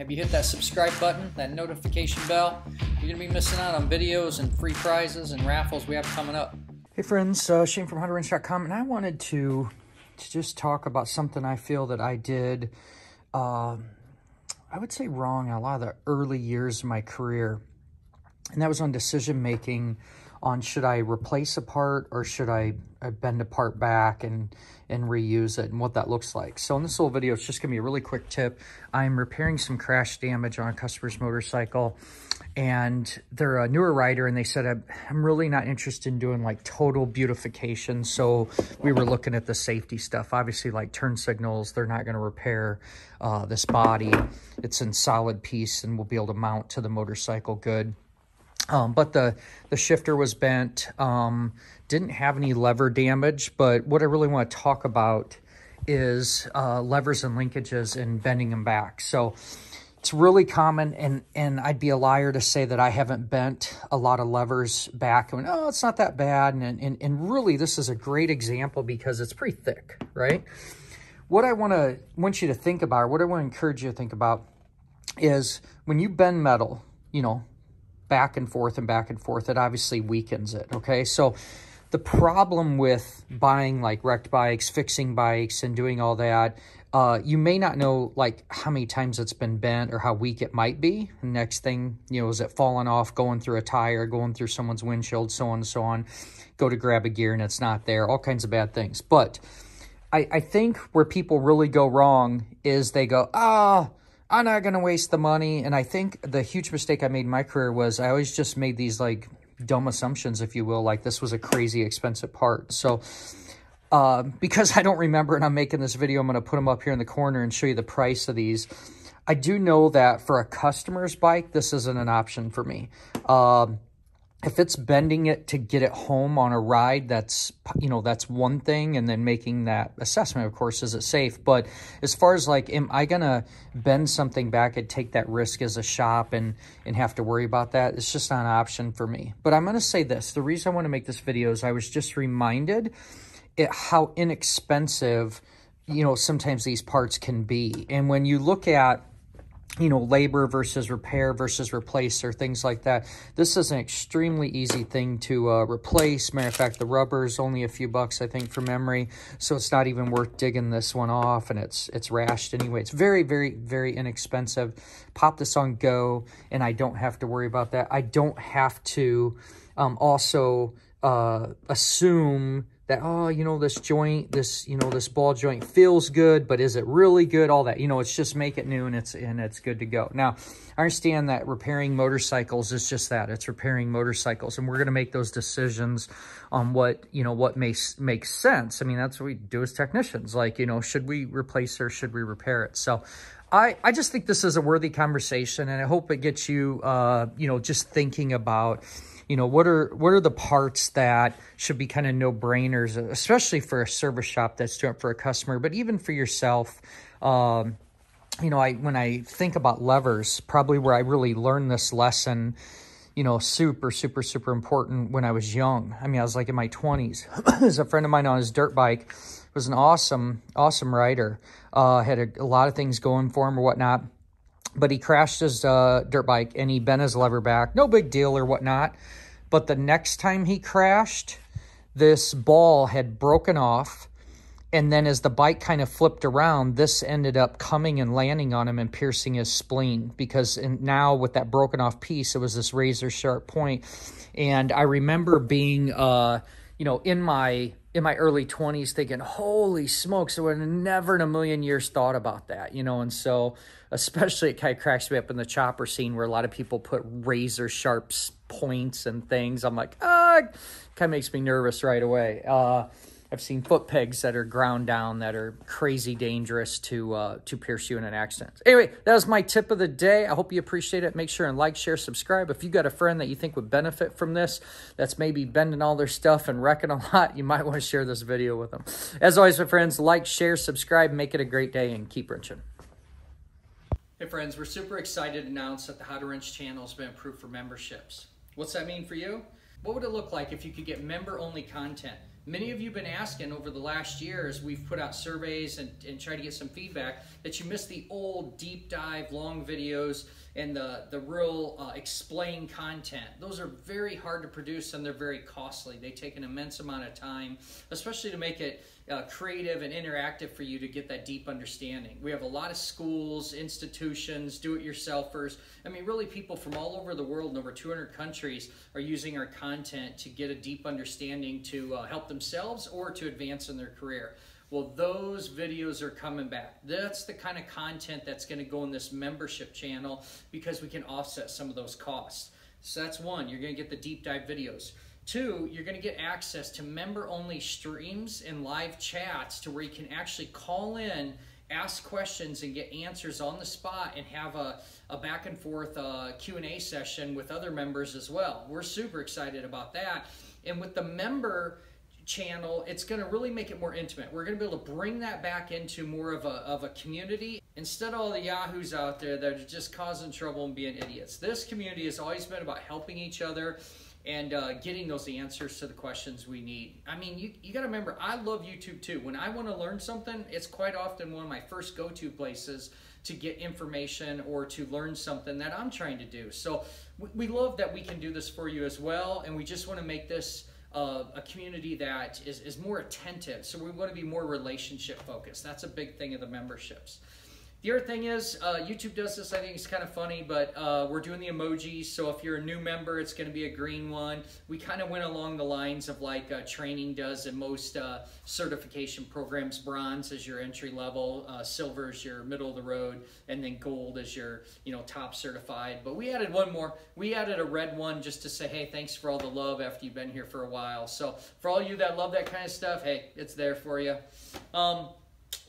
Have you hit that subscribe button, that notification bell? You're going to be missing out on videos and free prizes and raffles we have coming up. Hey friends, uh, Shane from How2Wrench.com, and I wanted to, to just talk about something I feel that I did, uh, I would say wrong in a lot of the early years of my career. And that was on decision making on should I replace a part or should I bend a part back and, and reuse it and what that looks like. So in this little video, it's just gonna be a really quick tip. I'm repairing some crash damage on a customer's motorcycle and they're a newer rider and they said, I'm really not interested in doing like total beautification. So we were looking at the safety stuff, obviously like turn signals, they're not gonna repair uh, this body. It's in solid piece and we'll be able to mount to the motorcycle good. Um, but the, the shifter was bent, um, didn't have any lever damage, but what I really want to talk about is uh, levers and linkages and bending them back. So it's really common, and, and I'd be a liar to say that I haven't bent a lot of levers back. And, oh, it's not that bad. And, and, and really, this is a great example because it's pretty thick, right? What I want to want you to think about, what I want to encourage you to think about, is when you bend metal, you know, back and forth and back and forth, it obviously weakens it, okay? So the problem with buying like wrecked bikes, fixing bikes, and doing all that, uh, you may not know like how many times it's been bent or how weak it might be. Next thing, you know, is it falling off, going through a tire, going through someone's windshield, so on and so on. Go to grab a gear and it's not there, all kinds of bad things. But I, I think where people really go wrong is they go, ah, oh, I'm not going to waste the money. And I think the huge mistake I made in my career was I always just made these like dumb assumptions, if you will, like this was a crazy expensive part. So uh, because I don't remember and I'm making this video, I'm going to put them up here in the corner and show you the price of these. I do know that for a customer's bike, this isn't an option for me. Um, if it's bending it to get it home on a ride, that's, you know, that's one thing. And then making that assessment, of course, is it safe? But as far as like, am I to bend something back and take that risk as a shop and, and have to worry about that? It's just not an option for me. But I'm going to say this. The reason I want to make this video is I was just reminded it, how inexpensive, you know, sometimes these parts can be. And when you look at you know, labor versus repair versus replace or things like that. This is an extremely easy thing to uh, replace. Matter of fact, the rubber is only a few bucks, I think, for memory. So it's not even worth digging this one off and it's it's rashed anyway. It's very, very, very inexpensive. Pop this on go and I don't have to worry about that. I don't have to um, also uh, assume that, oh, you know, this joint, this, you know, this ball joint feels good, but is it really good? All that, you know, it's just make it new and it's, and it's good to go. Now, I understand that repairing motorcycles is just that. It's repairing motorcycles. And we're going to make those decisions on what, you know, what makes, makes sense. I mean, that's what we do as technicians. Like, you know, should we replace or should we repair it? So I, I just think this is a worthy conversation and I hope it gets you, uh, you know, just thinking about, you know, what are what are the parts that should be kind of no-brainers, especially for a service shop that's doing it for a customer, but even for yourself. Um, you know, I when I think about levers, probably where I really learned this lesson, you know, super, super, super important when I was young. I mean, I was like in my 20s. There's a friend of mine on his dirt bike, was an awesome, awesome rider. Uh, had a, a lot of things going for him or whatnot but he crashed his uh, dirt bike and he bent his lever back. No big deal or whatnot. But the next time he crashed, this ball had broken off. And then as the bike kind of flipped around, this ended up coming and landing on him and piercing his spleen because now with that broken off piece, it was this razor sharp point. And I remember being, uh, you know, in my in my early 20s thinking, holy smokes, I would have never in a million years thought about that, you know? And so, especially it kind of cracks me up in the chopper scene where a lot of people put razor sharp points and things. I'm like, ah, kind of makes me nervous right away. Uh, I've seen foot pegs that are ground down that are crazy dangerous to uh, to pierce you in an accident. Anyway, that was my tip of the day. I hope you appreciate it. Make sure and like, share, subscribe. If you got a friend that you think would benefit from this, that's maybe bending all their stuff and wrecking a lot, you might want to share this video with them. As always, my friends, like, share, subscribe, make it a great day, and keep wrenching. Hey friends, we're super excited to announce that the How to Wrench channel has been approved for memberships. What's that mean for you? What would it look like if you could get member-only content? Many of you have been asking over the last year as we've put out surveys and, and tried to get some feedback that you missed the old deep dive long videos and the, the real uh, explain content. Those are very hard to produce and they're very costly. They take an immense amount of time, especially to make it uh, creative and interactive for you to get that deep understanding. We have a lot of schools, institutions, do-it-yourselfers. I mean, really people from all over the world in over 200 countries are using our content to get a deep understanding to uh, help themselves or to advance in their career. Well, those videos are coming back. That's the kind of content that's going to go in this membership channel because we can offset some of those costs. So that's one, you're going to get the deep dive videos. Two, you're going to get access to member only streams and live chats to where you can actually call in, ask questions, and get answers on the spot and have a, a back and forth uh, Q&A session with other members as well. We're super excited about that. And with the member channel, it's going to really make it more intimate. We're going to be able to bring that back into more of a, of a community instead of all the yahoos out there that are just causing trouble and being idiots. This community has always been about helping each other and uh, getting those answers to the questions we need. I mean, you, you got to remember, I love YouTube too. When I want to learn something, it's quite often one of my first go-to places to get information or to learn something that I'm trying to do. So we, we love that we can do this for you as well, and we just want to make this uh, a community that is, is more attentive. So we want to be more relationship focused. That's a big thing of the memberships. The other thing is, uh, YouTube does this, I think it's kind of funny, but uh, we're doing the emojis. So if you're a new member, it's going to be a green one. We kind of went along the lines of like uh, training does in most uh, certification programs. Bronze is your entry level, uh, silver is your middle of the road, and then gold is your you know top certified. But we added one more. We added a red one just to say, hey, thanks for all the love after you've been here for a while. So for all you that love that kind of stuff, hey, it's there for you. Um,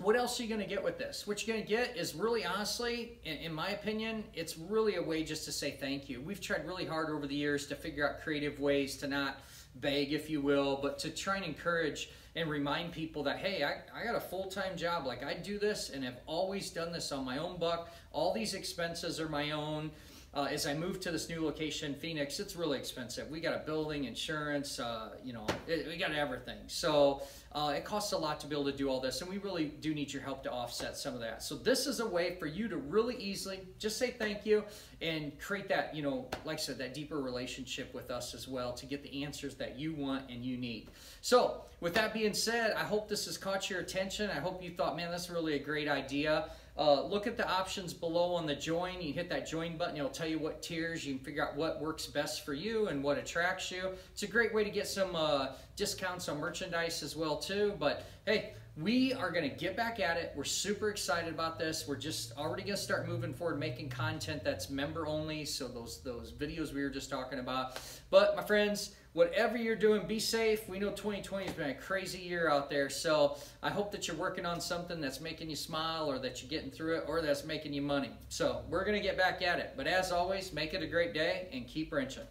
what else are you going to get with this? What you're going to get is really honestly, in, in, my opinion, it's really a way just to say thank you. We've tried really hard over the years to figure out creative ways to not beg, if you will, but to try and encourage and remind people that, hey, I, I got a full-time job. Like I do this and have always done this on my own buck. All these expenses are my own. Uh, as I moved to this new location, Phoenix, it's really expensive. We got a building, insurance, uh, you know, it, we got everything. So uh, it costs a lot to be able to do all this, and we really do need your help to offset some of that. So this is a way for you to really easily just say thank you and create that, you know, like I said, that deeper relationship with us as well to get the answers that you want and you need. So with that being said, I hope this has caught your attention. I hope you thought, man, that's really a great idea. Uh, look at the options below on the join. You hit that join button, it'll tell you what tiers. You can figure out what works best for you and what attracts you. It's a great way to get some uh, discounts on merchandise as well too. But hey, we are going to get back at it. We're super excited about this. We're just already going to start moving forward, making content that's member only. So those those videos we were just talking about. But my friends, whatever you're doing, be safe. We know 2020 has been a crazy year out there. So I hope that you're working on something that's making you smile or that you're getting through it or that's making you money. So we're going to get back at it. But as always, make it a great day and keep wrenching.